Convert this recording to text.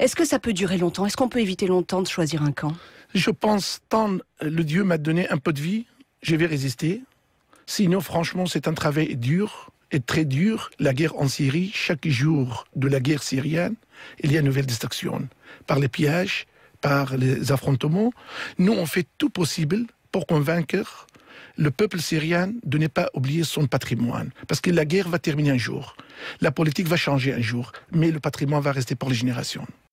Est-ce que ça peut durer longtemps? Est-ce qu'on peut éviter longtemps de choisir un camp? Je pense, tant le Dieu m'a donné un peu de vie, je vais résister. Sinon, franchement, c'est un travail dur et très dur. La guerre en Syrie, chaque jour de la guerre syrienne, il y a une nouvelle destruction. Par les pièges, par les affrontements. Nous, on fait tout possible pour convaincre le peuple syrien de ne pas oublier son patrimoine. Parce que la guerre va terminer un jour. La politique va changer un jour. Mais le patrimoine va rester pour les générations.